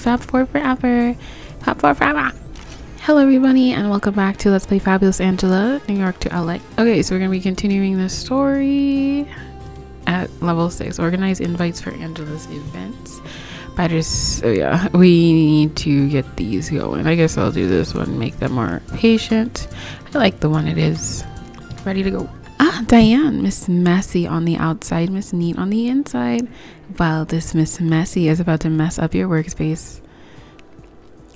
Fab Four forever. Fab Four forever. Hello everybody and welcome back to Let's Play Fabulous Angela, New York to LA. Okay, so we're gonna be continuing the story at level six. Organize invites for Angela's events. Biters, so yeah, we need to get these going. I guess I'll do this one, make them more patient. I like the one it is. Ready to go. Ah, Diane, Miss Messy on the outside, Miss Neat on the inside. Well, this Miss Messy is about to mess up your workspace.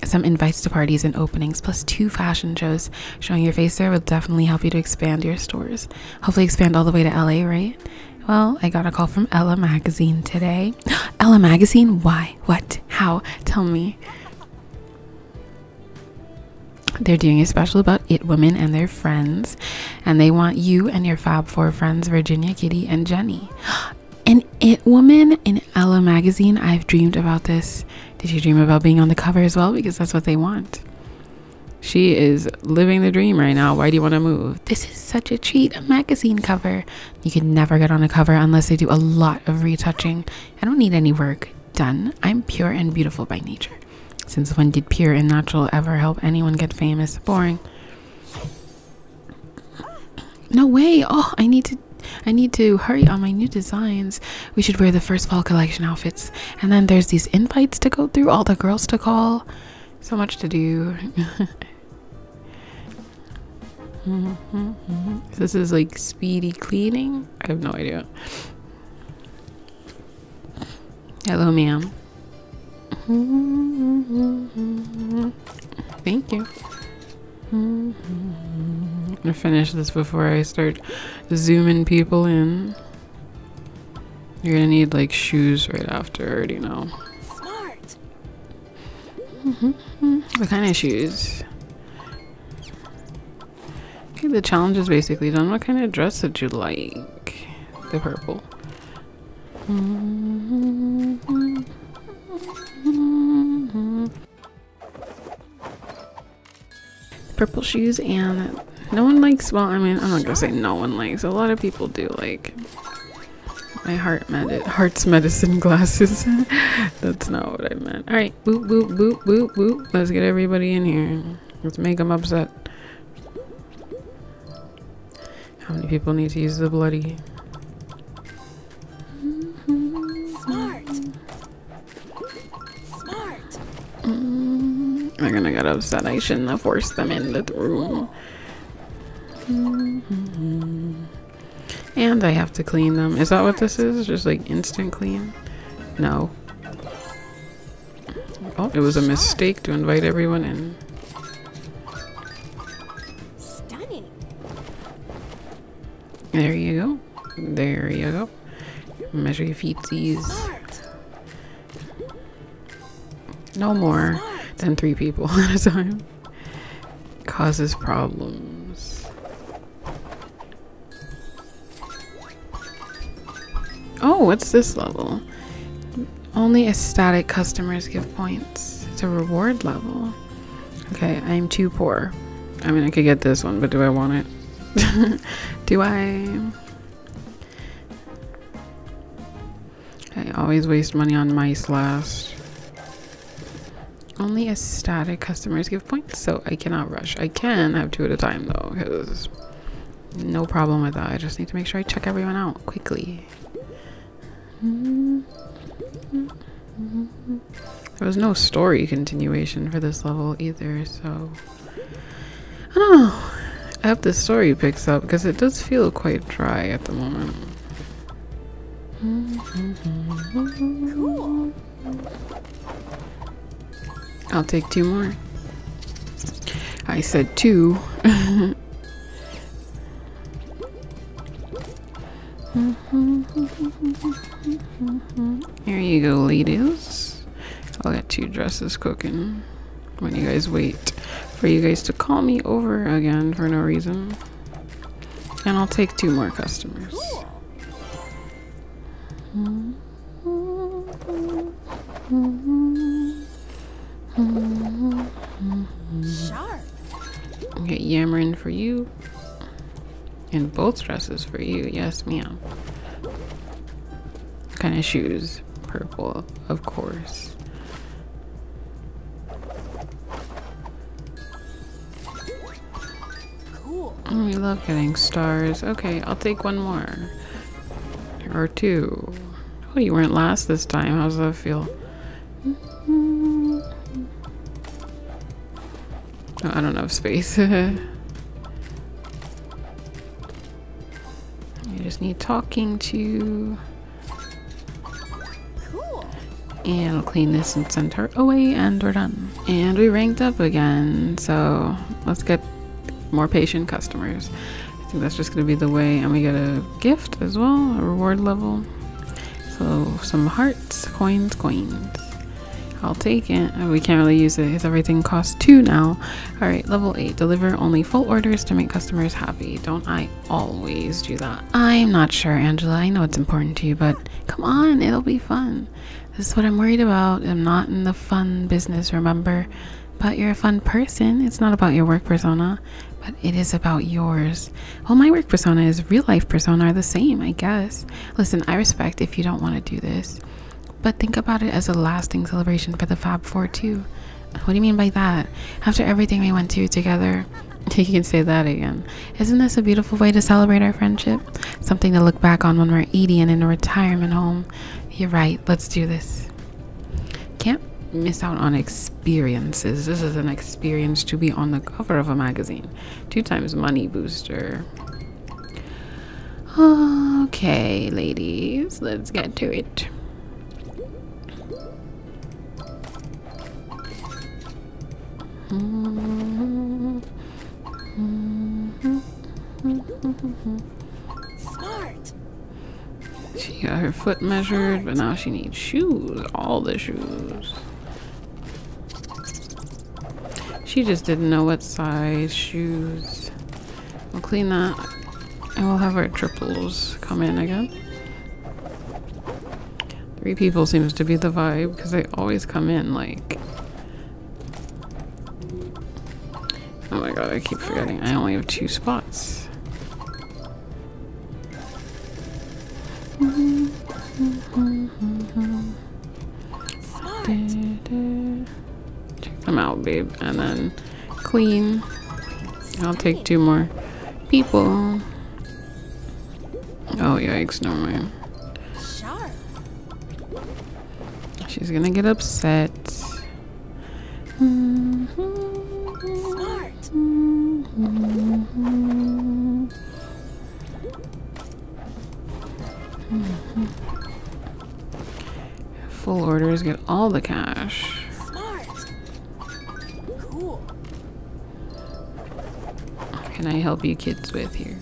Some invites to parties and openings, plus two fashion shows. Showing your face there will definitely help you to expand your stores. Hopefully, expand all the way to LA, right? Well, I got a call from Ella Magazine today. Ella Magazine? Why? What? How? Tell me. They're doing a special about it women and their friends, and they want you and your Fab Four friends, Virginia, Kitty, and Jenny. An it woman in Ella magazine. I've dreamed about this. Did you dream about being on the cover as well? Because that's what they want. She is living the dream right now. Why do you want to move? This is such a treat. A magazine cover. You can never get on a cover unless they do a lot of retouching. I don't need any work done. I'm pure and beautiful by nature. Since when did pure and natural ever help anyone get famous? Boring. No way. Oh, I need to I need to hurry on my new designs. We should wear the first fall collection outfits. And then there's these invites to go through, all the girls to call. So much to do. this is like speedy cleaning. I have no idea. Hello, ma'am. Thank you. I'm gonna finish this before I start zooming people in. You're gonna need like shoes right after, I already know. Smart. Mm-hmm. What kind of shoes? Okay, the challenge is basically done. What kind of dress did you like? The purple. Purple shoes and no one likes well I mean I'm not gonna say no one likes. A lot of people do like my heart med heart's medicine glasses. That's not what I meant. All right boop boop boop boop boop. Let's get everybody in here. Let's make them upset. How many people need to use the bloody? Smart. Smart. Mm, they're gonna get upset. I shouldn't have forced them in the room Mm-hmm. and I have to clean them. Is that what this is? Just like instant clean? No. Oh, it was a mistake to invite everyone in. Stunning. There you go. There you go. Measure your feetsies. No more than three people at a time. Causes problems. Oh, what's this level? Only ecstatic customers give points. It's a reward level. Okay, I'm too poor. I mean, I could get this one, but do I want it? do I? I always waste money on mice last. Only ecstatic customers give points, so I cannot rush. I can have two at a time though, because no problem with that. I just need to make sure I check everyone out quickly. There was no story continuation for this level either, so I don't know. I hope the story picks up because it does feel quite dry at the moment. Cool. I'll take two more. I said two. go, ladies. I'll get two dresses cooking when you guys wait for you guys to call me over again for no reason. And I'll take two more customers. Sharp. Okay, yammering for you. And both dresses for you. Yes, ma'am. What Kind of shoes purple, of course. Cool. Oh, we love getting stars. Okay, I'll take one more. Or two. Oh, you weren't last this time. How does that feel? Oh, I don't have space. I just need talking to. And clean this and send her away and we're done. And we ranked up again. So let's get more patient customers. I think that's just gonna be the way. And we get a gift as well, a reward level. So some hearts, coins, coins. I'll take it. We can't really use it because everything costs two now. All right, level eight, deliver only full orders to make customers happy. Don't I always do that? I'm not sure, Angela. I know it's important to you, but come on, it'll be fun. This is what I'm worried about. I'm not in the fun business, remember? But you're a fun person. It's not about your work persona, but it is about yours. Well, my work persona is real life persona are the same, I guess. Listen, I respect if you don't want to do this. But think about it as a lasting celebration for the Fab Four, too. What do you mean by that? After everything we went through together, you can say that again. Isn't this a beautiful way to celebrate our friendship? Something to look back on when we're 80 and in a retirement home. You're right, let's do this. Can't miss out on experiences. This is an experience to be on the cover of a magazine. Two times money booster. Okay, ladies, let's get to it. Smart. She got her foot measured, but now she needs shoes. All the shoes. She just didn't know what size shoes. We'll clean that. And we'll have our triples come in again. Three people seems to be the vibe because they always come in like Oh my god, I keep forgetting. I only have two spots. And then queen. I'll take two more people. Oh, yikes, no mind. Sharp. She's gonna get upset. Smart. Full orders get all the cash. Can I help you kids with here?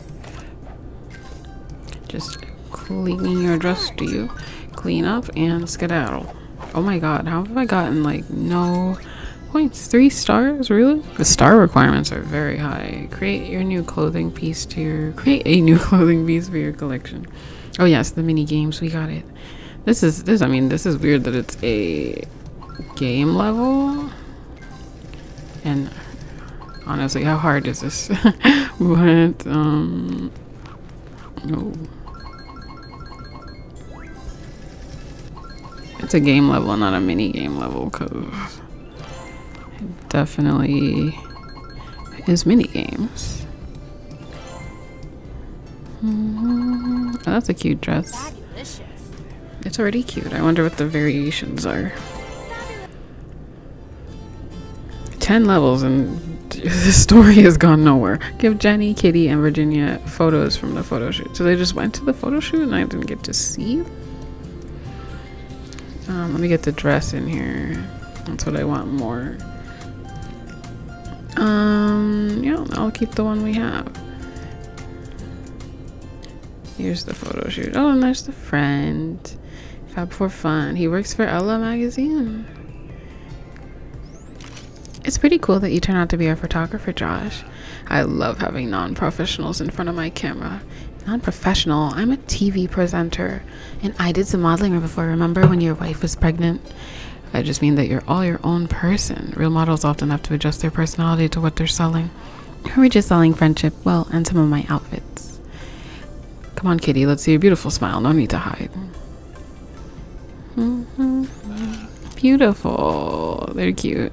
Just cleaning your dress to you. Clean up and skedaddle. Oh my god, how have I gotten like no points? Three stars? Really? The star requirements are very high. Create your new clothing piece to your create a new clothing piece for your collection. Oh yes, the mini games, we got it. This is this I mean this is weird that it's a game level. And honestly, how hard is this? what um no. It's a game level, not a mini game level, because it definitely is mini games. Mhm. Oh, that's a cute dress. It's already cute. I wonder what the variations are. 10 levels and the story has gone nowhere. Give Jenny, Kitty, and Virginia photos from the photo shoot. So they just went to the photo shoot and I didn't get to see. Um, let me get the dress in here. That's what I want more. Um, yeah, I'll keep the one we have. Here's the photo shoot. Oh, and there's the friend. Fab Four Fun. He works for Ella magazine. It's pretty cool that you turn out to be a photographer, Josh. I love having non professionals in front of my camera. Non professional, I'm a TV presenter. And I did some modeling before, remember when your wife was pregnant? I just mean that you're all your own person. Real models often have to adjust their personality to what they're selling. Are We're just selling friendship, well, and some of my outfits. Come on, kitty, let's see your beautiful smile. No need to hide. Mhm. Beautiful. They're cute.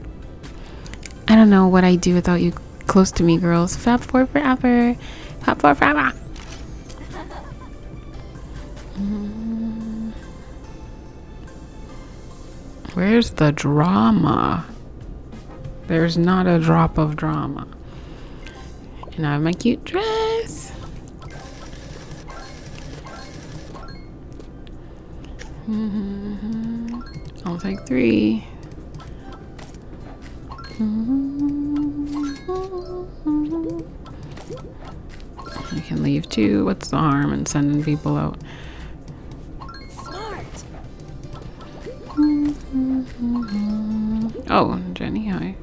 I don't know what I'd do without you close to me, girls. Fab Four forever. Fab Four forever. Mm. Where's the drama? There's not a drop of drama. And I have my cute dress. I'll take three. Leave two. What's the harm in sending people out? Smart. Oh, Jenny, hi.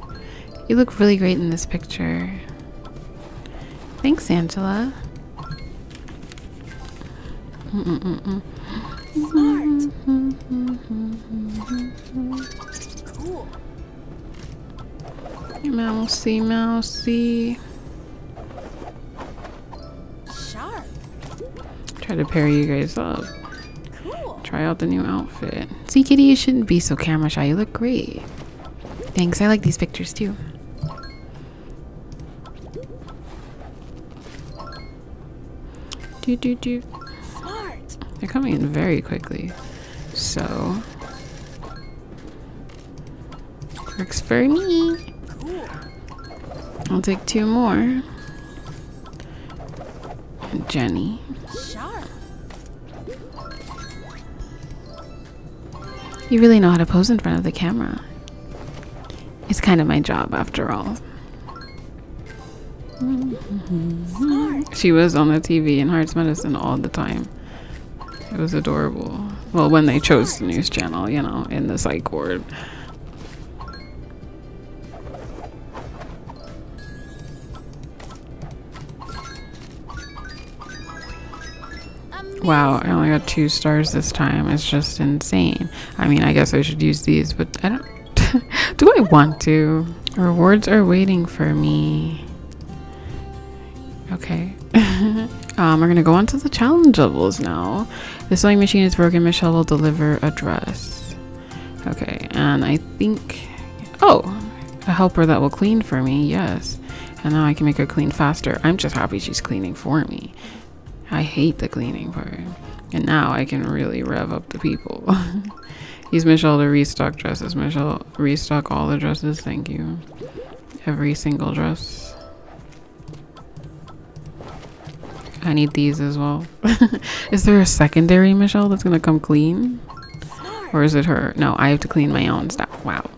You look really great in this picture. Thanks, Angela. Smart. Cool. Mousy, mousy. Try to pair you guys up. Cool. Try out the new outfit. See, Kitty, you shouldn't be so camera shy. You look great. Thanks. I like these pictures too. Do do do. Smart. They're coming in very quickly. So works for me. Cool. I'll take two more. And Jenny. You really know how to pose in front of the camera. It's kind of my job after all. She was on the TV in Hearts Medicine all the time. It was adorable. Well, when they chose the news channel, you know, in the psych ward. Wow, I only got two stars this time. It's just insane. I mean, I guess I should use these, but I don't. Do I want to? Rewards are waiting for me. Okay. um, we're gonna go on to the challenge levels now. The sewing machine is broken. Michelle will deliver a dress. Okay, and I think. Oh, a helper that will clean for me. Yes, and now I can make her clean faster. I'm just happy she's cleaning for me. I hate the cleaning part. And now I can really rev up the people. Use Michelle to restock dresses. Michelle, restock all the dresses. Thank you. Every single dress. I need these as well. is there a secondary Michelle that's gonna come clean? Or is it her? No, I have to clean my own stuff. Wow.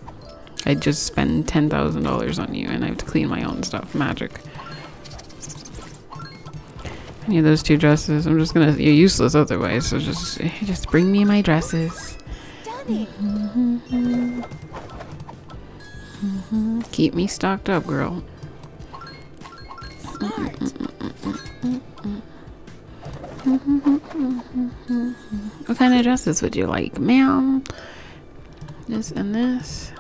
I just spent $10,000 on you and I have to clean my own stuff. Magic. Need those two dresses. I'm just gonna. You're useless otherwise. So just, just bring me my dresses. Keep me stocked up, girl. What kind of dresses would you like, ma'am? This and this.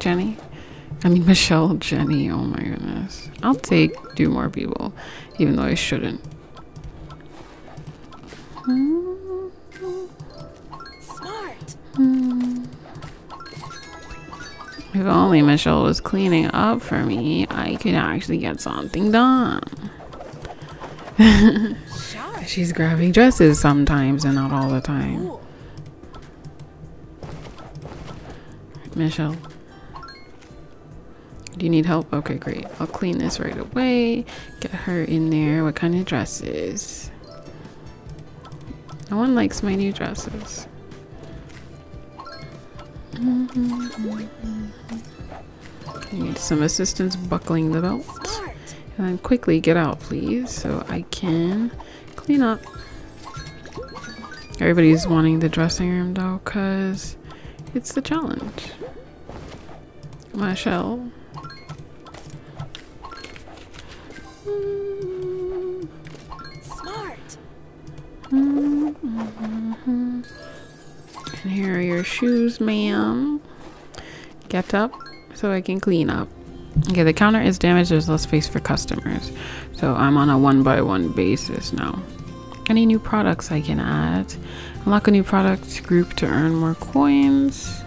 Jenny. I mean Michelle, Jenny. Oh my goodness. I'll take two more people, even though I shouldn't. If only Michelle was cleaning up for me, I could actually get something done. She's grabbing dresses sometimes and not all the time. Michelle. Do you need help? Okay, great. I'll clean this right away. Get her in there. What kind of dresses? No one likes my new dresses. Need some assistance buckling the belt. And then quickly get out, please, so I can clean up. Everybody's wanting the dressing room though, because it's the challenge. Michelle. Smart. Here are your shoes, ma'am. Get up so I can clean up. Okay, the counter is damaged. There's less space for customers. So I'm on a one by one basis now. Any new products I can add? Unlock a new product group to earn more coins.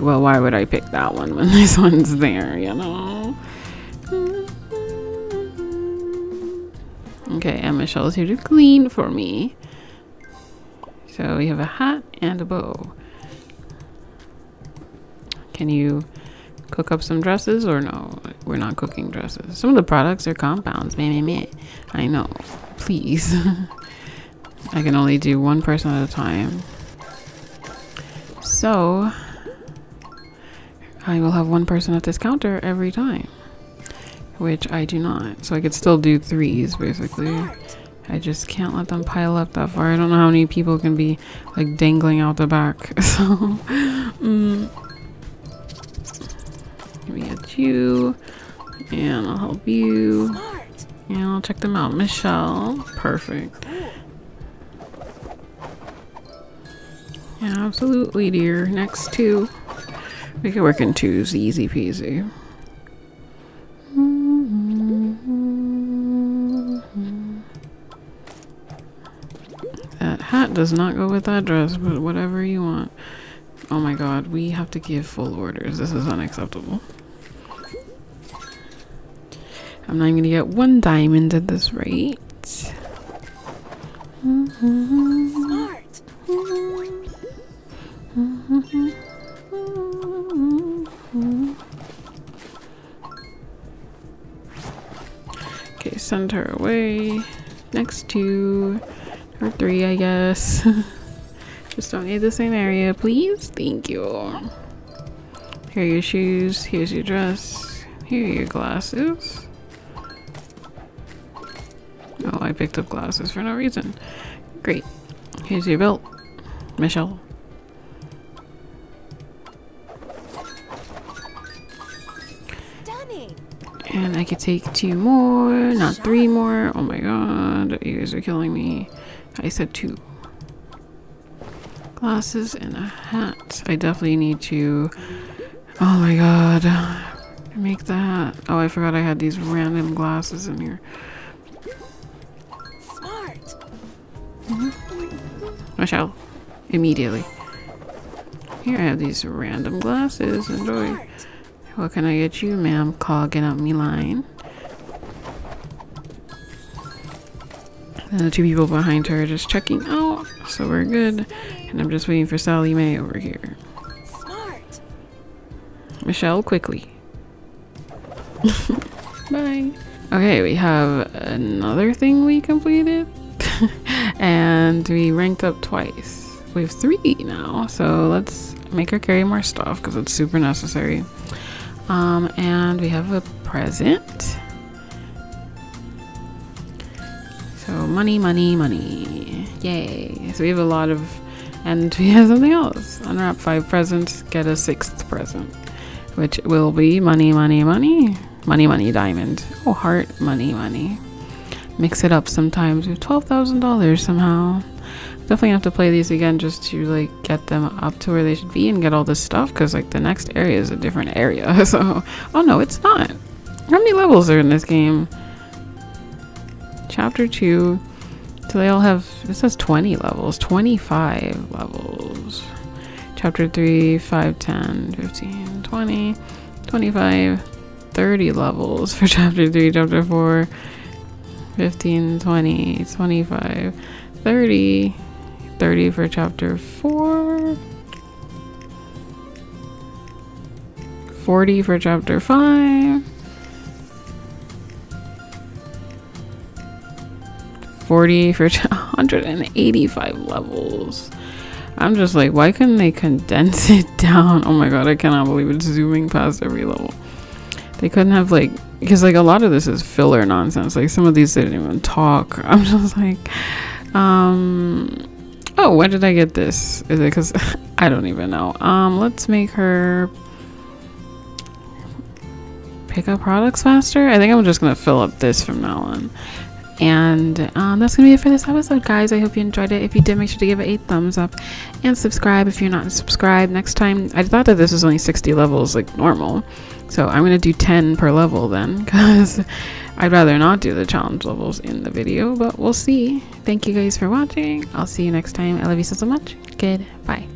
Well, why would I pick that one when this one's there, you know? Okay, and Michelle's here to clean for me. So we have a hat and a bow. Can you cook up some dresses or no? We're not cooking dresses. Some of the products are compounds. Meh, meh, meh. I know. Please. I can only do one person at a time. So I will have one person at this counter every time. Which I do not. So I could still do threes basically. I just can't let them pile up that far. I don't know how many people can be like dangling out the back. So, mm. Let me get you, and I'll help you, Smart. and I'll check them out. Michelle, perfect. Yeah, absolutely, dear. Next two, we can work in twos, easy peasy. That hat does not go with that dress, but whatever you want. Oh my god, we have to give full orders. This is unacceptable. I'm not even gonna get one diamond at this rate. Smart. Okay, send her away. Next two or three, I guess. Just don't need the same area, please. Thank you. Here are your shoes. Here's your dress. Here are your glasses. I picked up glasses for no reason. Great. Here's your belt, Michelle. Stunning. And I could take two more, not three more. Oh my god, you guys are killing me. I said two. Glasses and a hat. I definitely need to. Oh my god. Make that. Oh, I forgot I had these random glasses in here. Michelle, immediately. Here I have these random glasses. Enjoy. What can I get you, ma'am? Clogging up me line. And the two people behind her are just checking out, so we're good. And I'm just waiting for Sally Mae over here. Smart. Michelle, quickly. Bye. Okay, we have another thing we completed. and we ranked up twice. We have three now, so let's make her carry more stuff because it's super necessary. Um, and we have a present. So money, money, money. Yay. So we have a lot of and we have something else. Unwrap five presents, get a sixth present. Which will be money, money, money. Money, money, diamond. Oh heart, money, money. Mix it up sometimes. We have twelve thousand dollars somehow. Definitely have to play these again just to like get them up to where they should be and get all this stuff because like the next area is a different area. So oh no, it's not. How many levels are in this game? Chapter two. So they all have this has 20 levels, 25 levels. Chapter 3, 5, 10, 15, 20, 25, 30 levels for chapter 3, chapter 4, 15, 20, 25, 30, 30 for chapter 4, 40 for chapter 5. 40 for 185 levels. I'm just like, why couldn't they condense it down? Oh my god, I cannot believe it's zooming past every level. They couldn't have like, because like a lot of this is filler nonsense. Like some of these didn't even talk. I'm just like, um, oh, why did I get this? Is it because I don't even know? Um, let's make her pick up products faster. I think I'm just gonna fill up this from now on. And um, that's gonna be it for this episode, guys. I hope you enjoyed it. If you did, make sure to give it a thumbs up and subscribe if you're not subscribed. Next time, I thought that this was only 60 levels, like normal. So I'm gonna do 10 per level then, because I'd rather not do the challenge levels in the video, but we'll see. Thank you guys for watching. I'll see you next time. I love you so, so much. Goodbye.